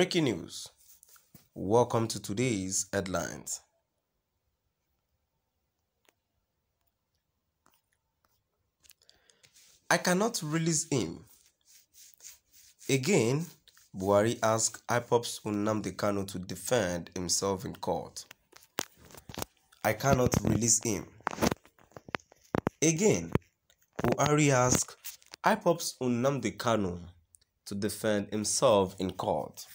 Breaking news. Welcome to today's headlines. I cannot release him. Again, Buhari asked IPOB's Nnamdi Kanu to defend himself in court. I cannot release him. Again, Buhari asked IPOB's Nnamdi Kanu to defend himself in court.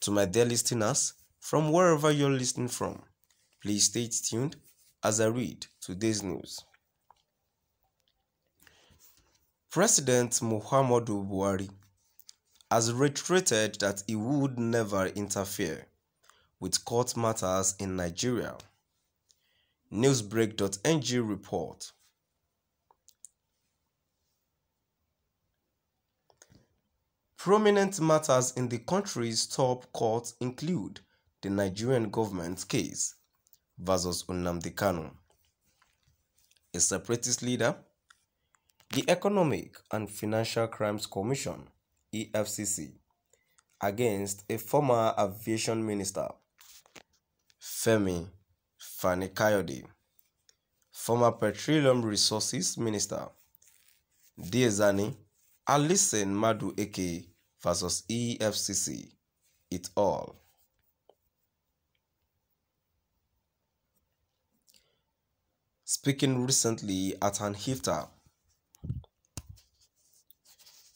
To my dear listeners, from wherever you're listening from, please stay tuned as I read today's news. President Muhammadu Buhari has reiterated that he would never interfere with court matters in Nigeria. Newsbreak.ng report. Prominent matters in the country's top court include the Nigerian government's case versus Nnamdi Kanu, a separatist leader, the Economic and Financial Crimes Commission (EFCC) against a former aviation minister, Femi Fani-Kayode, former Petroleum Resources Minister, Diezani Alison Madueke vs EFCC, et al. Speaking recently at an iftar,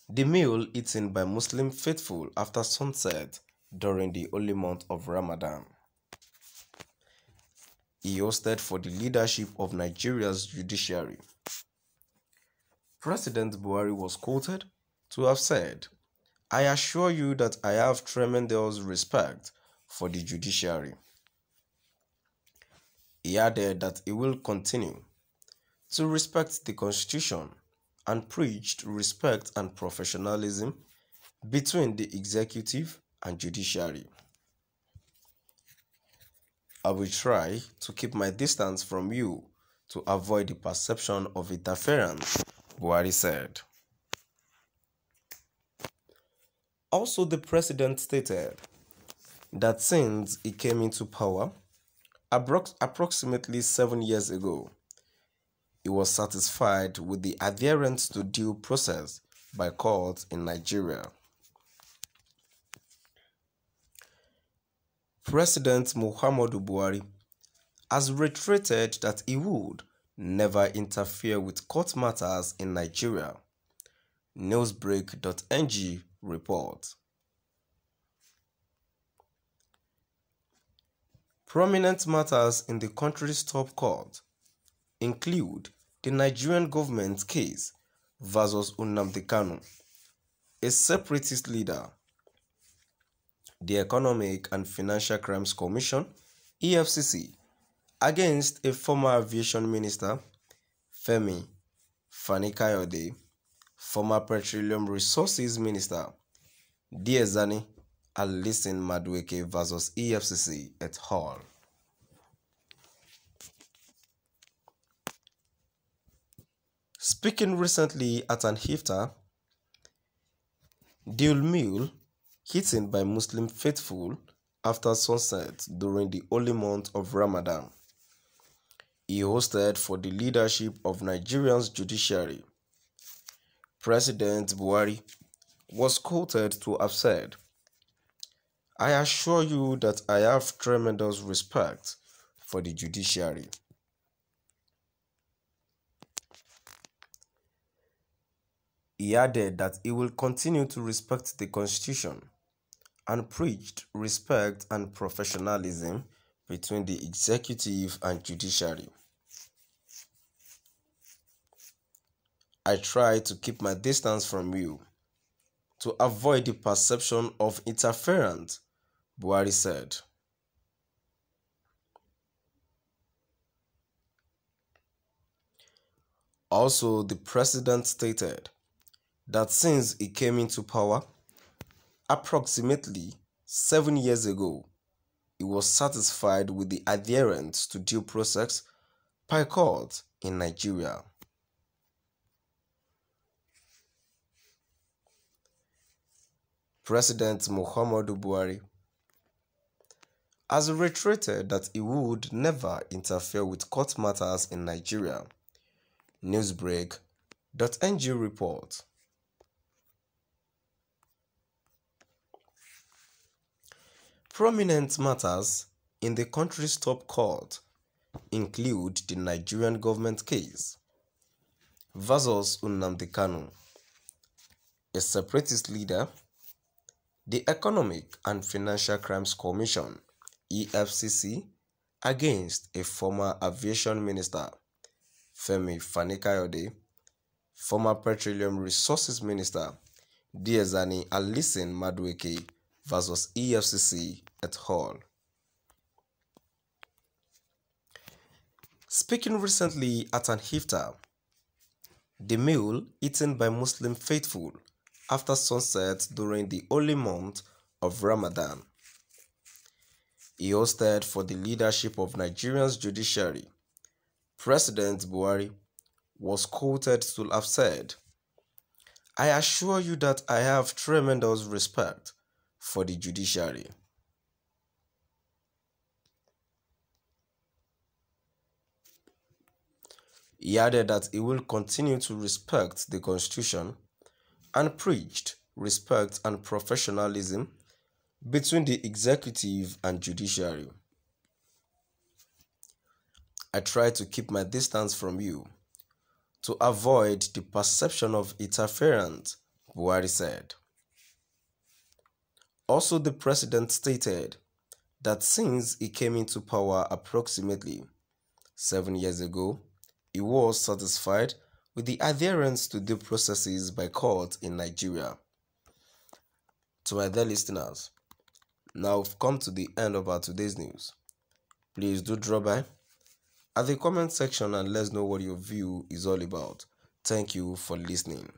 the meal eaten by Muslim faithful after sunset during the holy month of Ramadan. He hosted for the leadership of Nigeria's judiciary. President Buhari was quoted to have said, I assure you that I have tremendous respect for the judiciary. He added that he will continue to respect the constitution and preached respect and professionalism between the executive and judiciary. I will try to keep my distance from you to avoid the perception of interference, Buhari said. Also, the president stated that since he came into power approximately seven years ago, he was satisfied with the adherence to due process by courts in Nigeria. President Muhammadu Buhari has reiterated that he would never interfere with court matters in Nigeria. Newsbreak.ng report. Prominent matters in the country's top court include the Nigerian government case versus Nnamdi Kanu, a separatist leader, the Economic and Financial Crimes Commission (EFCC) against a former aviation minister, Femi Fani-Kayode, former Petroleum Resources Minister, Diezani Alison Madueke versus EFCC et al. Speaking recently at an iftar, Dul meal eaten by Muslim faithful after sunset during the holy month of Ramadan. He hosted for the leadership of Nigeria's judiciary. President Buhari was quoted to have said, I assure you that I have tremendous respect for the judiciary. He added that he will continue to respect the constitution and preached respect and professionalism between the executive and judiciary. I try to keep my distance from you to avoid the perception of interference, Buhari said. Also, the president stated that since he came into power, approximately seven years ago, he was satisfied with the adherence to due process by courts in Nigeria. President Muhammadu Buhari has reiterated that he would never interfere with court matters in Nigeria. Newsbreak.ng report. Prominent matters in the country's top court include the Nigerian government case versus Nnamdi Kanu, a separatist leader, the Economic and Financial Crimes Commission EFCC against a former aviation minister, Femi Fani-Kayode, former Petroleum Resources Minister, Diezani Alison Madueke versus EFCC et al. Speaking recently at an iftar, the meal eaten by Muslim faithful after sunset during the holy month of Ramadan. He hosted for the leadership of Nigeria's judiciary. President Buhari was quoted to have said, I assure you that I have tremendous respect for the judiciary. He added that he will continue to respect the Constitution and preached respect and professionalism between the executive and judiciary. I try to keep my distance from you to avoid the perception of interference, Buhari said. Also, the president stated that since he came into power approximately seven years ago, he was satisfied with the adherence to due processes by court in Nigeria. To my dear listeners, now we've come to the end of our today's news. Please do drop by at the comment section and let us know what your view is all about. Thank you for listening.